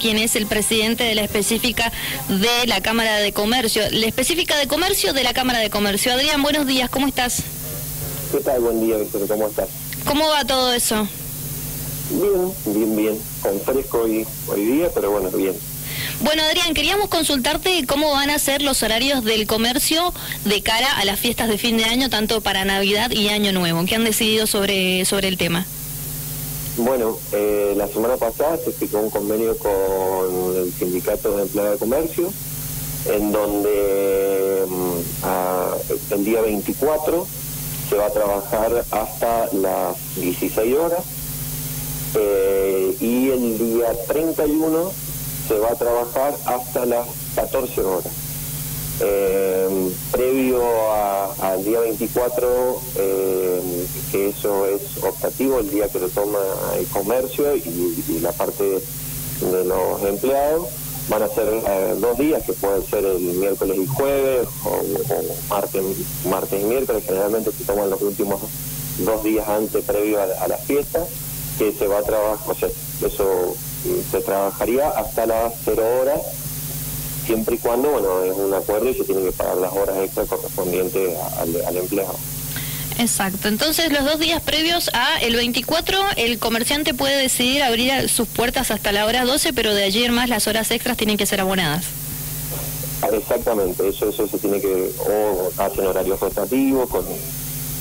Quien es el presidente de la específica de la Cámara de Comercio. La específica de Comercio de la Cámara de Comercio. Adrián, buenos días, ¿cómo estás? ¿Qué tal? Buen día, Víctor, ¿cómo estás? ¿Cómo va todo eso? Bien, bien, bien. Con fresco hoy, hoy día, pero bueno, bien. Bueno, Adrián, queríamos consultarte cómo van a ser los horarios del comercio de cara a las fiestas de fin de año, tanto para Navidad y Año Nuevo. ¿Qué han decidido sobre, sobre el tema? Bueno, eh, la semana pasada se firmó un convenio con el Sindicato de Empleados de Comercio, en donde mm, el día 24 se va a trabajar hasta las 16 horas eh, y el día 31 se va a trabajar hasta las 14 horas. Eh, previo al día 24, eh, que eso es optativo, el día que lo toma el comercio y, la parte de los empleados, van a ser eh, dos días, que pueden ser el miércoles y jueves, o, martes, martes y miércoles, generalmente se toman los últimos dos días antes, previo a, la fiesta, que se va a trabajar, o sea, eso se trabajaría hasta las 0 horas siempre y cuando, bueno, es un acuerdo y se tienen que pagar las horas extras correspondientes al, empleado. Exacto. Entonces, los dos días previos a el 24, el comerciante puede decidir abrir sus puertas hasta la hora 12, pero de allí en más las horas extras tienen que ser abonadas. Ah, exactamente, eso eso se tiene que, o hacen horarios rotativos, con,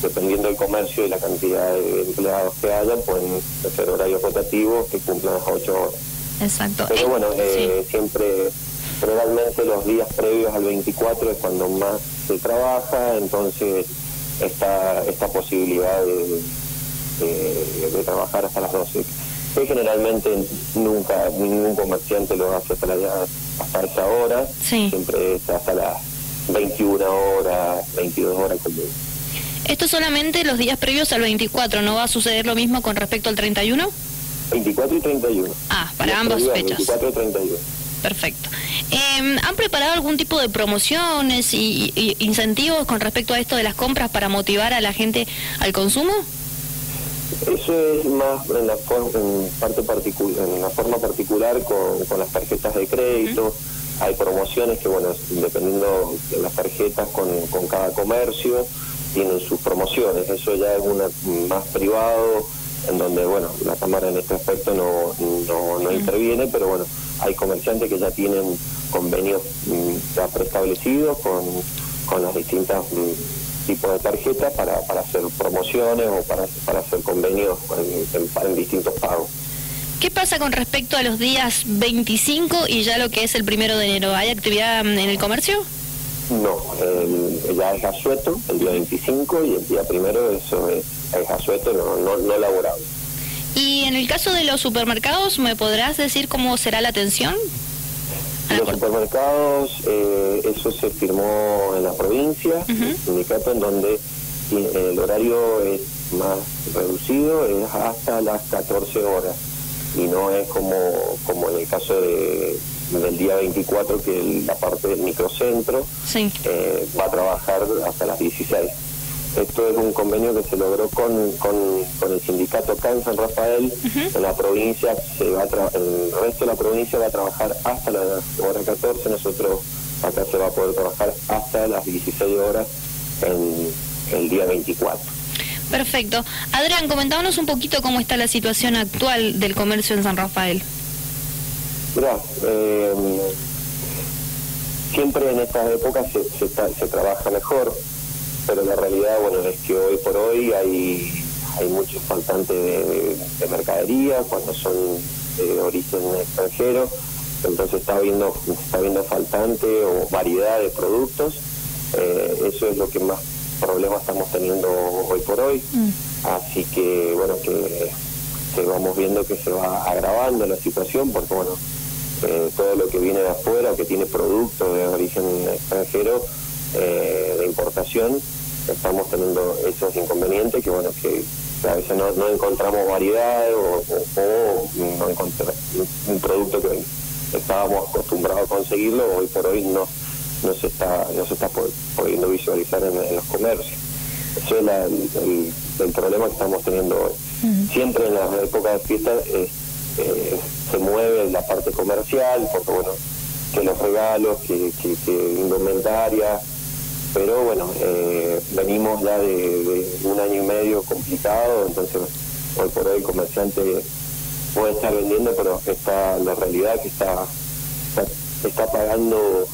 dependiendo del comercio y la cantidad de empleados que hayan, pueden hacer horarios rotativos que cumplan las 8 horas. Exacto. Pero bueno, eh, siempre Generalmente los días previos al 24 es cuando más se trabaja, entonces está esta posibilidad de, trabajar hasta las 12. Que generalmente nunca ningún comerciante lo hace hasta, hasta esa hora, siempre es hasta las 21 horas, 22 horas como ¿Esto solamente los días previos al 24? ¿No va a suceder lo mismo con respecto al 31? 24 y 31. Ah, para ambas fechas. 24 y 31. Perfecto. Eh, ¿Han preparado algún tipo de promociones y, incentivos con respecto a esto de las compras para motivar a la gente al consumo? Eso es más en la, parte particular, en la forma particular con, las tarjetas de crédito. Hay promociones que, bueno, dependiendo de las tarjetas con, con cada comercio, tienen sus promociones. Eso ya es una más privado, en donde, bueno, la Cámara en este aspecto no, no, no interviene, pero bueno, hay comerciantes que ya tienen convenios mm, ya preestablecidos con, con las distintas mm, tipos de tarjetas para, para hacer promociones o para, para hacer convenios en, distintos pagos. ¿Qué pasa con respecto a los días 25 y ya lo que es el primero de enero? ¿Hay actividad mm, en el comercio? No, ya es asueto el día 25 y el día primero eso es, es asueto, no, no, no laborable. Y en el caso de los supermercados, ¿me podrás decir cómo será la atención? Los supermercados, eh, eso se firmó en la provincia, el sindicato en donde el horario es más reducido, es hasta las 14 horas y no es como, como en el caso de, del día 24 que la parte del microcentro eh, va a trabajar hasta las 16. Esto es un convenio que se logró con, con, el sindicato acá en San Rafael. En la provincia, se va el resto de la provincia va a trabajar hasta la hora 14. Nosotros acá se va a poder trabajar hasta las 16 horas en el día 24. Perfecto. Adrián, comentámonos un poquito cómo está la situación actual del comercio en San Rafael. Mira, eh, siempre en estas épocas se, se trabaja mejor pero la realidad, bueno, es que hoy por hoy hay, hay muchos faltantes de, mercadería cuando son de origen extranjero, entonces está habiendo, está habiendo faltante o variedad de productos, eh, eso es lo que más problemas estamos teniendo hoy por hoy, mm. así que bueno, que, vamos viendo que se va agravando la situación, porque bueno, eh, todo lo que viene de afuera, que tiene productos de origen extranjero, eh, de importación, estamos teniendo esos inconvenientes que bueno que a veces no, encontramos variedad o, no encontramos un producto que estábamos acostumbrados a conseguirlo hoy por hoy no no se está no se está pudiendo visualizar en, los comercios. Eso es el, problema que estamos teniendo hoy. Siempre en las épocas de fiesta eh, se mueve la parte comercial, porque bueno, que los regalos, que, que, indumentaria, pero bueno, eh, venimos ya de, un año y medio complicado, entonces hoy por hoy el comerciante puede estar vendiendo, pero está la realidad que está, está, pagando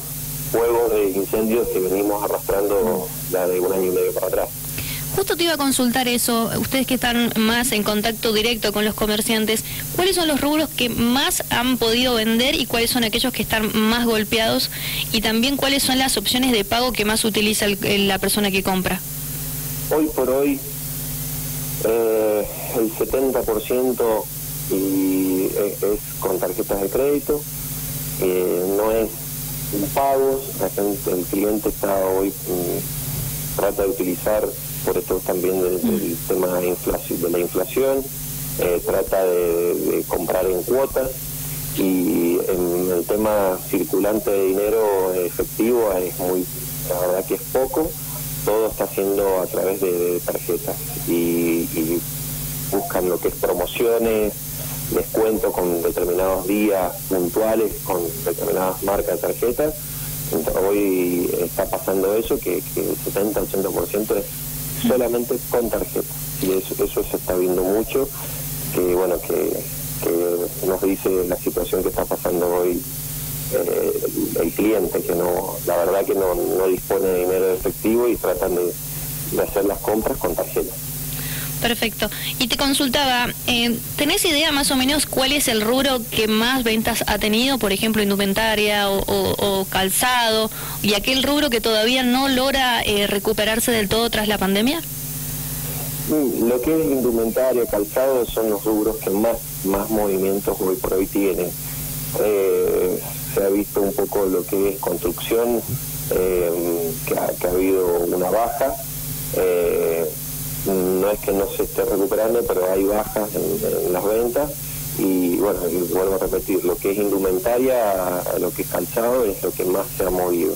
fuegos de incendios que venimos arrastrando ya de un año y medio para atrás. Justo te iba a consultar eso, ustedes que están más en contacto directo con los comerciantes, ¿cuáles son los rubros que más han podido vender y cuáles son aquellos que están más golpeados? Y también cuáles son las opciones de pago que más utiliza la persona que compra. Hoy por hoy, eh, el 70% y, eh, es, con tarjetas de crédito, eh, no es pagos, el cliente está hoy, mm, trata de utilizar por esto también del, tema de, inflación, de la inflación, eh, trata de, comprar en cuotas y en el tema circulante de dinero efectivo es muy, la verdad que es poco, todo está haciendo a través de, tarjetas y, buscan lo que es promociones, descuento con determinados días puntuales, con determinadas marcas de tarjetas. hoy está pasando eso, que, que el 70-80% es solamente con tarjeta. Y eso, eso se está viendo mucho, que bueno, que, nos dice la situación que está pasando hoy eh, el, cliente, que no, la verdad que no, no dispone de dinero efectivo y tratan de, hacer las compras con tarjeta. Perfecto. Y te consultaba, eh, ¿tenés idea más o menos cuál es el rubro que más ventas ha tenido? Por ejemplo, indumentaria o, calzado, y aquel rubro que todavía no logra eh, recuperarse del todo tras la pandemia? Lo que es indumentaria, calzado, son los rubros que más, más movimientos hoy por hoy tienen. Eh, se ha visto un poco lo que es construcción, que, ha, habido una baja no es que no se esté recuperando, pero hay bajas en, las ventas y bueno, vuelvo a repetir, lo que es indumentaria, lo que es calzado es lo que más se ha movido.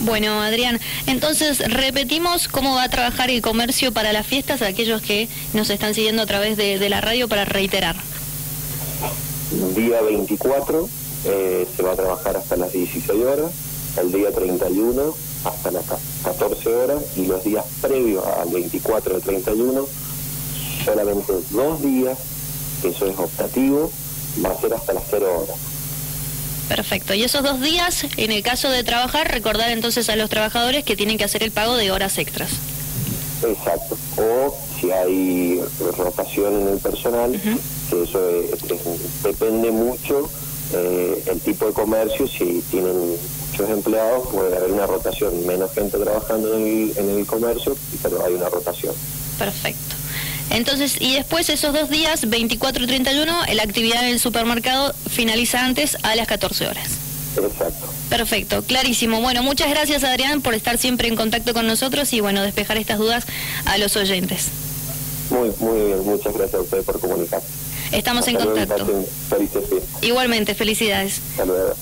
Bueno, Adrián, entonces repetimos cómo va a trabajar el comercio para las fiestas, aquellos que nos están siguiendo a través de, la radio para reiterar. Día 24 eh, se va a trabajar hasta las 16 horas, el día 31 hasta las 14 horas y los días previos al 24 al 31 solamente dos días, eso es optativo, va a ser hasta las 0 horas. Perfecto. Y esos dos días, en el caso de trabajar, recordar entonces a los trabajadores que tienen que hacer el pago de horas extras. Exacto. O si hay rotación en el personal, que eso depende mucho eh, el tipo de comercio, si tienen empleados, puede haber una rotación, menos gente trabajando en el, en el comercio, pero hay una rotación. Perfecto. Entonces, y después esos dos días, 24 y 31, la actividad en el supermercado finaliza antes a las 14 horas. Exacto. Perfecto, clarísimo. Bueno, muchas gracias Adrián por estar siempre en contacto con nosotros y bueno, despejar estas dudas a los oyentes. Muy, muy bien, muchas gracias a ustedes por comunicar. Estamos en contacto. Igualmente, felicidades. Hasta luego.